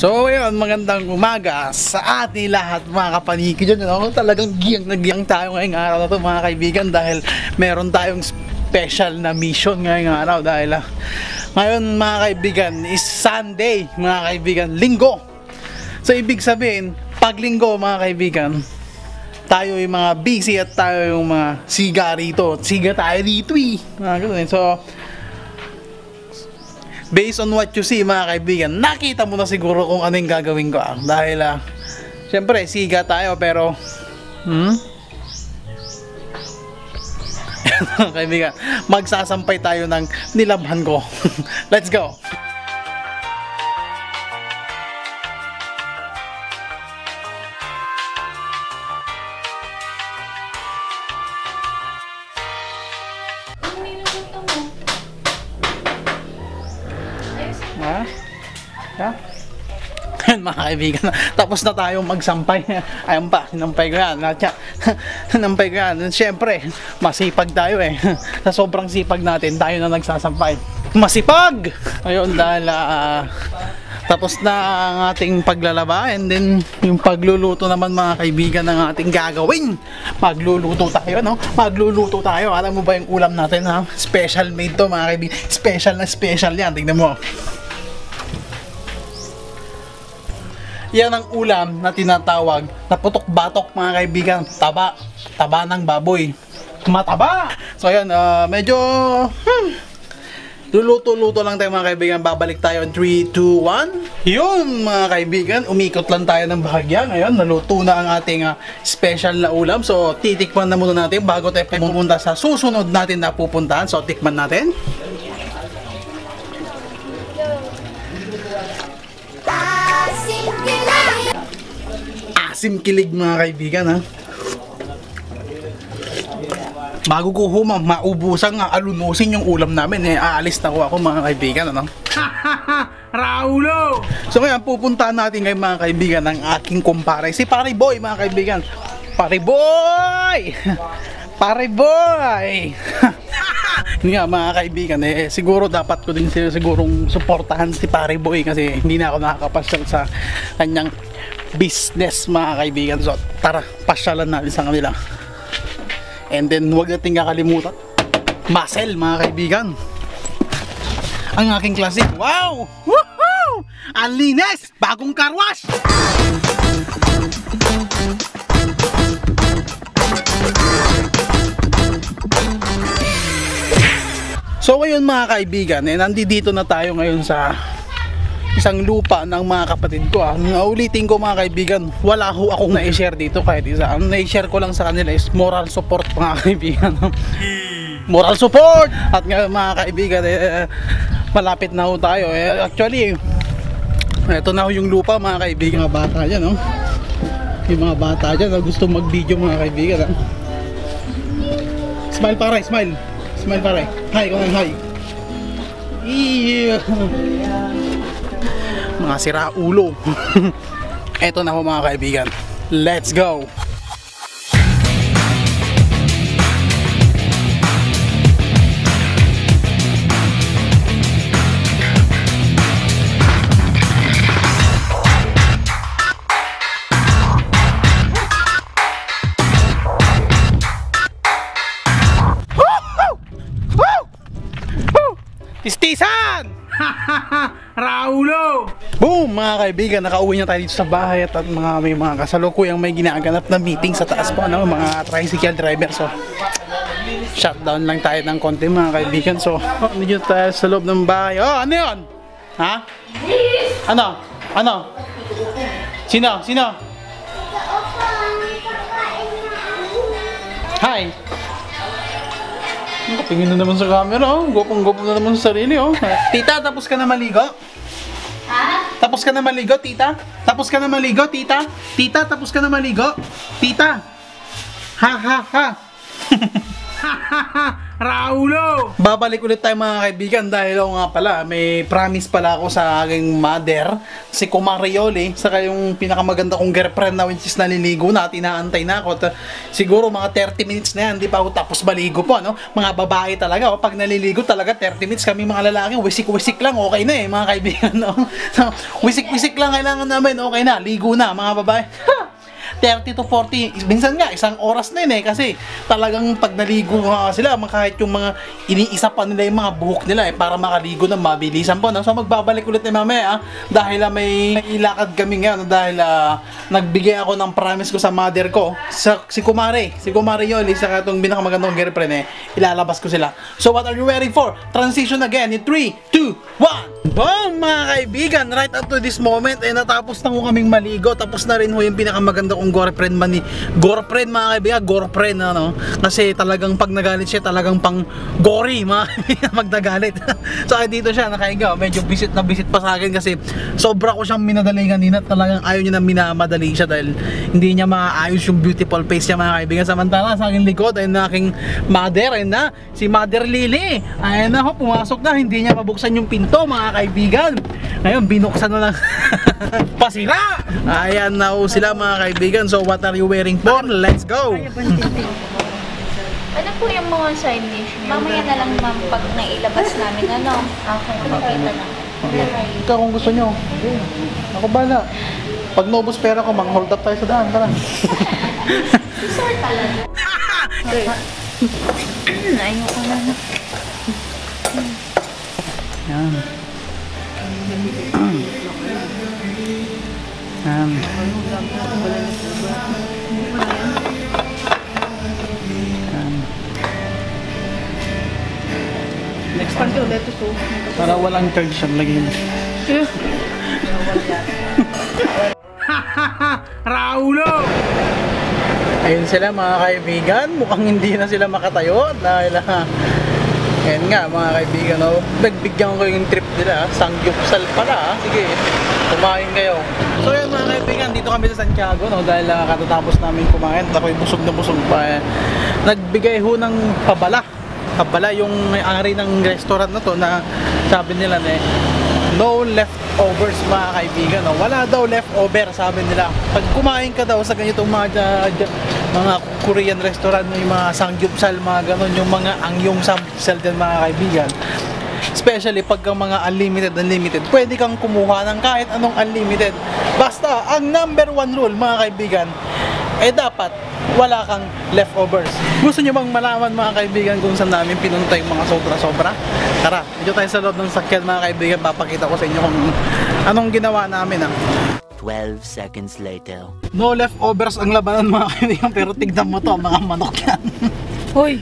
So ayun, magandang umaga sa ating lahat mga kapaniki dyan. Ano? Talagang giyang na giyang tayo ngayong araw na to mga kaibigan dahil meron tayong special na mission ngayong araw dahil ah, ngayon mga kaibigan is Sunday mga kaibigan, linggo. So ibig sabihin, pag linggo mga kaibigan, tayo yung mga busy at tayo yung mga siga rito. Siga tayo dito eh. Ganun. So, based on what you see mga kaibigan, nakita mo na siguro kung ano yung gagawin ko ah. Dahil ah, syempre siga tayo pero hmm? kaibigan, magsasampay tayo ng nilabhan ko. Let's go! Ha? Ha? Ayun mga kaibigan, tapos na tayong magsampay. Ayun pa, sinampay ko yan. Natya, sinampay ko yan. Siyempre, masipag tayo eh. Sa sobrang sipag natin, tayo na nagsasampay. Masipag! Ayun, dahil ah, tapos na ang ating paglalaba and then yung pagluluto naman mga kaibigan ng ating gagawin. Magluluto tayo, no? Magluluto tayo. Alam mo ba yung ulam natin, ha? Special made to mga kaibigan. Special na special yan. Tingnan mo. Yan ang ulam na tinatawag na putok-batok mga kaibigan. Taba. Taba ng baboy. Mataba! So ayan, ah, medyo... Hmm, Luluto-luto lang tayo mga kaibigan. Babalik tayo in 3, 2, 1. Yun mga kaibigan, umikot lang tayo ng bahagya. Ngayon, naluto na ang ating ah, special na ulam. So, titikman na muna natin bago tayo pumunta sa susunod natin na pupuntahan. So, tikman natin. Asim kilig mga kaibigan ha. Bago ko humam, maubusan nga alunusin yung ulam namin eh. Aalis na ko ako mga kaibigan ano. Raulo! So ngayon pupuntahan natin ngayon mga kaibigan ng aking kumpare. Si Pare Boy mga kaibigan. Pare Boy! Pare Boy! Yun nga mga kaibigan eh siguro dapat ko din sigurong suportahan si Pare Boy kasi hindi na ako nakakapasyal sa kanyang business mga kaibigan. So tara, pasyalan natin sa kanila. And then huwag natin kakalimutan. Muscle mga kaibigan. Ang aking classic. Wow! Woohoo! Ang linis! Bagong car wash! So ngayon mga kaibigan, eh, nandito na tayo ngayon sa isang lupa ng mga kapatid ko. Ah. Ulitin ko mga kaibigan, wala ho akong na-share dito kahit isa. Ang na-share ko lang sa kanila is moral support mga kaibigan. moral support! At nga mga kaibigan, eh, malapit na ho tayo. Eh, actually, ito na ho yung lupa mga kaibigan. Mga bata dyan, no? Yung mga bata dyan na gusto mag-video mga kaibigan. ah. Smile pare, smile. Smile pare. Hi, kung hi. Yeah. Mga sira ulo. Eto na ho mga kaibigan. Let's go! Woo! Istisan! Raulo! Boom! Mga kaibigan, nakauwi na tayo dito sa bahay at, at mga, may mga kasalukuyang may ginaganap na meeting sa taas po, ano, mga tricycle driver. So, shutdown lang tayo ng konti mga kaibigan. So, oh, dito tayo sa loob ng bahay. Oh, ano yun? Ha? Ano? Ano? Sino? Sino? Hi! Tingin na naman sa camera, oh. Gopong-gopo na naman sa sarili, oh. Tita, tapos ka na maligo? Ha? Tapos ka na maligo, tita? Tapos ka na maligo, tita? Tita, tapos ka na maligo? Tita? Ha, ha, ha. Raulo! Babalik ulit tayo mga kaibigan dahil ako nga pala, may promise pala ako sa aking mother, si Kumarioli, saka yung pinakamaganda kong girlfriend na which is naliligo na, tinaantay na ako. At, uh, siguro mga 30 minutes na yan, di pa ako tapos maligo po, ano? Mga babae talaga, oh, pag naliligo talaga 30 minutes kami mga lalaki, wisik-wisik lang, okay na eh, mga kaibigan, no? Wisik-wisik lang kailangan namin, okay na, ligo na, mga babae. 30 to 40, minsan nga isang oras na yun eh kasi talagang pag naligo nga sila kahit yung mga iniisa pa nila yung mga buhok nila eh para makaligo na mabilisan po no? so magbabalik ulit ni mamaya ah, dahil ah, may ilakad kami ngayon dahil ah, nagbigay ako ng promise ko sa mother ko. Sa, si Kumare si Kumare Yoli sa itong binakamagandang girlfriend eh ilalabas ko sila. So what are you waiting for? Transition again in 3, 2, 1 Boom mga kaibigan right up to this moment eh natapos na ko kaming maligo tapos na rin ho yung pinakamaganda kong girlfriend man ni girlfriend mga kaibigan girlfriend ano? Kasi talagang pag nagalit siya talagang pang gory mga kaibigan pag so ay dito siya nakahiga. Medyo visit na visit pa sa akin kasi sobra ko siyang minadali kanina talagang ayaw niya na minamadali siya dahil hindi niya maayos yung beautiful face niya mga kaibigan. Samantala sa aking likod ay na aking mother ayun na si mother Lily. Ayun na ho pumasok na. Hindi niya mabuksan yung pinto mga kaibigan. Ngayon binuksan na lang. Pasira! Ayan na ho sila mga kaibigan so what are you wearing for let's go Ano po yung mga side dish niyo? Mamaya na lang ma'am pag nailabas namin ano. Okay, pakita na. ikaw kung gusto nyo ako bala pag naubos pera ko mang hold up tayo sa daan tara Sir talaga. Ayoko na. yan yan yan Next time to lettuce oh. Para walang charge siya lagay mo. Raulo! Ayun sila mga kaibigan, mukhang hindi na sila makatayo dahil ha, Ayan nga mga kaibigan, oh, nagbigyan ko yung trip nila, sangyupsal pala, ah. sige, kumain kayo. So yun mga kaibigan, dito kami sa Santiago, no, dahil ah, katatapos namin kumain, at ako'y busog na busog pa. Eh. Nagbigay ho ng pabala, pabala yung may-ari ng restaurant na to na sabi nila na eh, no leftovers mga kaibigan. No? Wala daw leftover sabi nila. Pag kumain ka daw sa ganitong mga mga Korean restaurant, yung mga sangyupsal, mga ganon, yung mga angyong samgyupsal din mga kaibigan. Especially pag ang mga unlimited, unlimited, pwede kang kumuha ng kahit anong unlimited. Basta, ang number one rule mga kaibigan, eh dapat wala kang leftovers. Gusto nyo bang malaman mga kaibigan kung saan namin pinunta yung mga sobra-sobra? Tara, dito tayo sa loob ng sakyan mga kaibigan, papakita ko sa inyo kung anong ginawa namin ah. 12 seconds later. No leftovers ang labanan mga kaibigan, pero tignan mo to, mga manok yan. Hoy!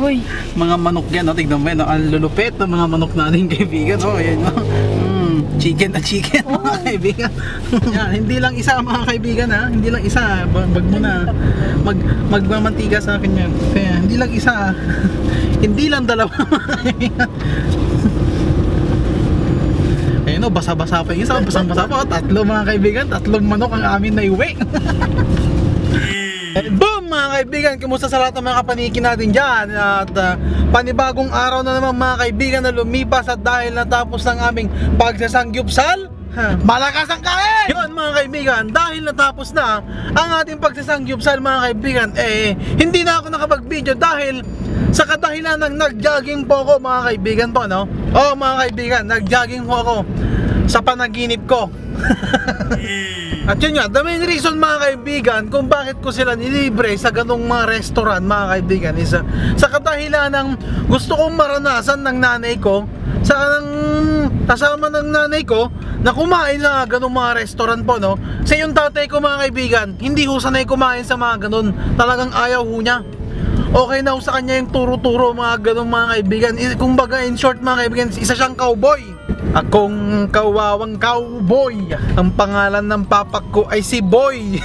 Hoy! mga manok yan, no? tignan mo yan, ang lulupit ng mga manok natin kaibigan, oh, ayan, no? Mm, chicken na chicken, mga kaibigan. yan, hindi lang isa mga kaibigan ha, hindi lang isa, bag, bag mo na, mag, magmamantiga sa akin yan. Kaya, hindi lang isa, hindi lang dalawa mga kaibigan. Ayun no, basa-basa pa yung isa, basang-basa pa, tatlo mga kaibigan, tatlong manok ang amin na iwi. Boom mga kaibigan, kumusta sa lahat ng mga kapanikin natin dyan At ah, panibagong araw na naman mga kaibigan na lumipas At dahil natapos ng aming pagsasangyupsal Malakas ang kain! Yun mga kaibigan, dahil natapos na ang ating pagsasangyupsal mga kaibigan Eh, hindi na ako nakapag-video dahil sa kadahilan ng nag-jogging po ako mga kaibigan po no Oo mga kaibigan, nag-jogging po ako sa panaginip ko At yun nga, the main reason mga kaibigan kung bakit ko sila nilibre sa ganong mga restaurant mga kaibigan is uh, sa kadahilan ng gusto kong maranasan ng nanay ko sa ng kasama ng nanay ko na kumain sa ganong mga restaurant po no? Sa yung tatay ko mga kaibigan hindi ho sanay kumain sa mga ganon talagang ayaw ho niya. Okay na ho sa kanya yung turo-turo mga ganong mga kaibigan. Kung baga in short mga kaibigan isa siyang cowboy. Akong kawawang cowboy. Ang pangalan ng papak ko ay si Boy.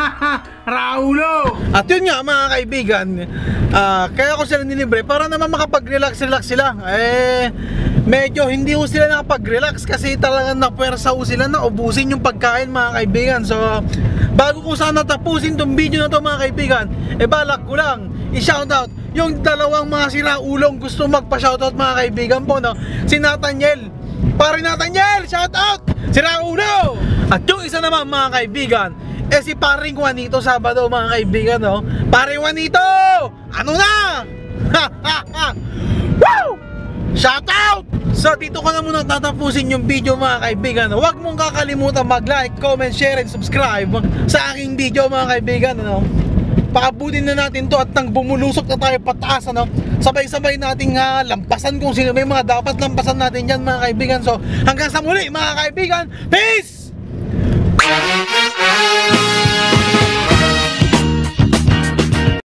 Raulo! At yun nga mga kaibigan ah, Kaya ko sila nilibre Para naman makapag-relax-relax sila. Eh Medyo hindi ho sila nakapag-relax Kasi talagang napwersa ho sila na ubusin yung pagkain mga kaibigan So Bago ko sana tapusin tong video na to mga kaibigan Eh balak ko lang I-shoutout yung dalawang mga sinaulong gusto magpa-shoutout mga kaibigan po, no? Si Nathaniel. Pare Nathaniel, shoutout! Si Raulo! At yung isa naman mga kaibigan, eh si paring Juanito Sabado mga kaibigan, no? Pare Juanito! Ano na? Ha, ha, ha! Woo! Shoutout! So dito ko na muna tatapusin yung video mga kaibigan. Huwag mong kakalimutan mag-like, comment, share, and subscribe sa aking video mga kaibigan. Ano? Pakabutin na natin to at nang bumulusok na tayo pataas. Ano? Sabay-sabay nating uh, lampasan kung sino may mga dapat lampasan natin yan mga kaibigan. So hanggang sa muli mga kaibigan, peace!